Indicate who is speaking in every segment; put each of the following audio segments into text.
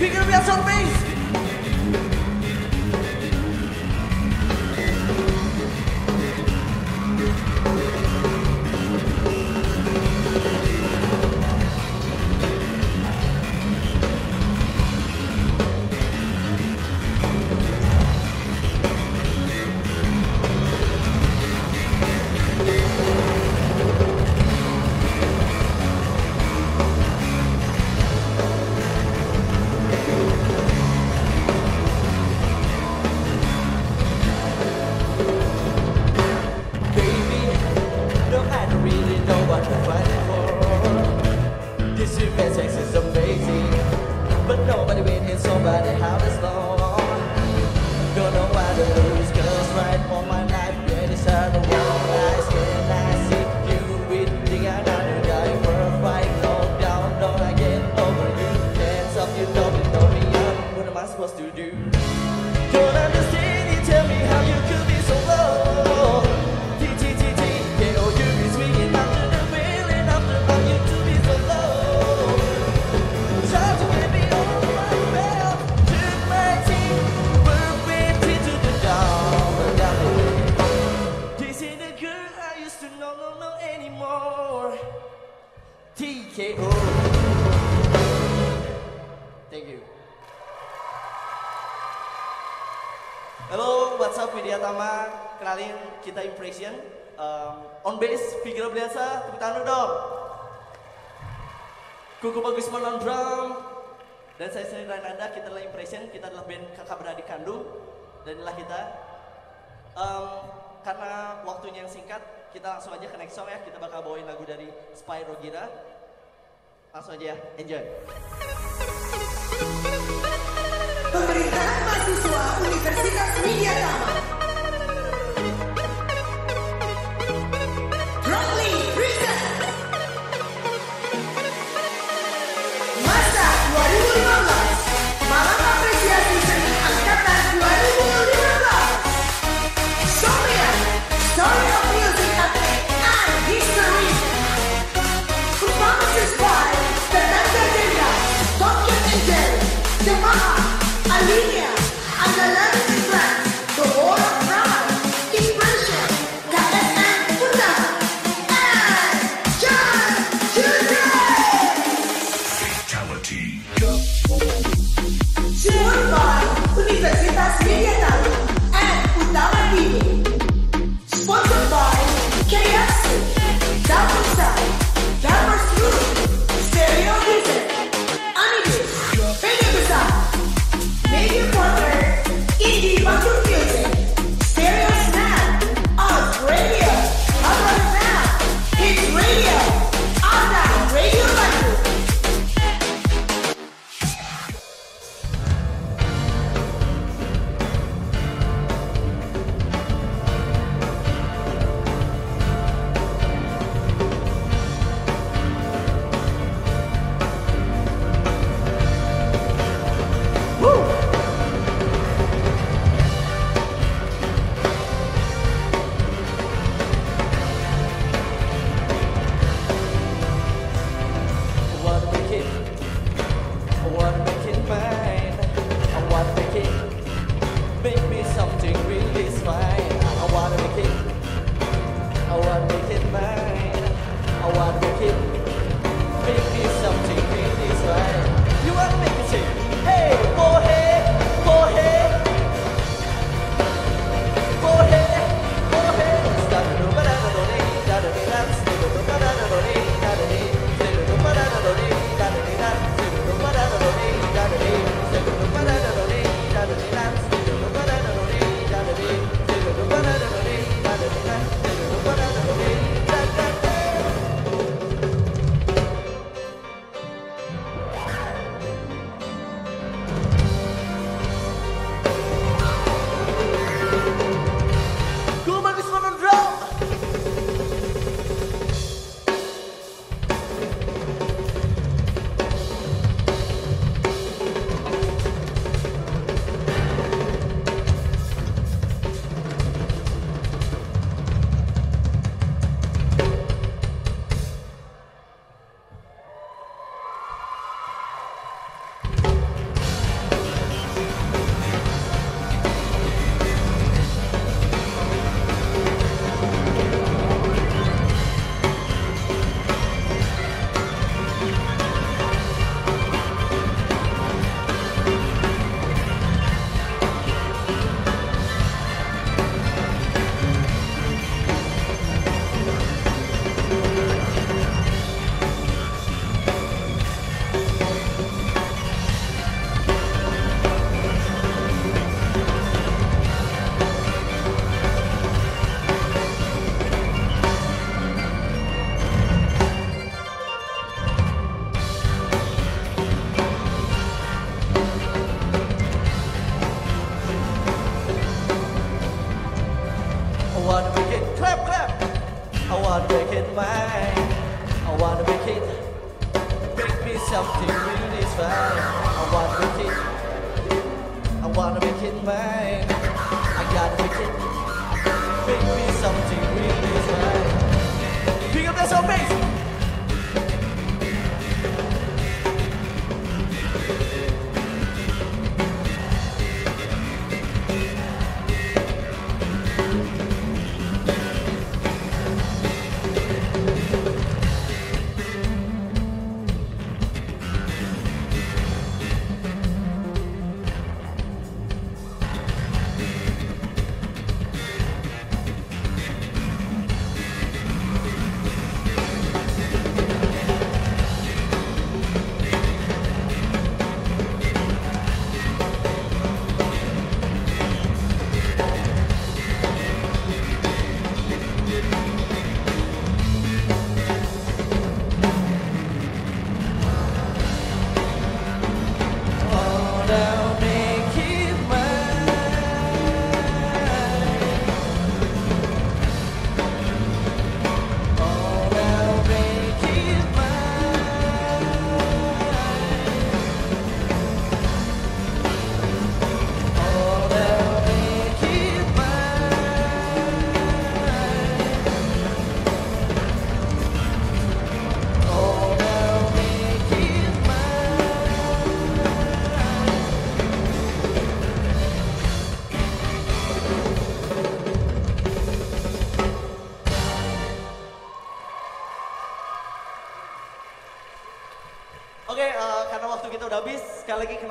Speaker 1: Pick up meu base. bass, Pikir biasa tepuk tangan dong. Kuku Bagus menang drum. Dan saya sendiri dan anda kita adalah Impression, kita adalah band kakak beradik kandung. Dan inilah kita. Um, karena waktunya yang singkat, kita langsung aja ke next song ya. Kita bakal bawain lagu dari Spyro Gira. Langsung aja ya, enjoy.
Speaker 2: Pemerintah Mahasiswa Universitas Media
Speaker 1: Tama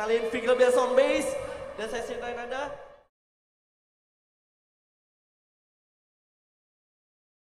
Speaker 1: Kenalin Fikri Biasa on bass dan saya Sinta Nada.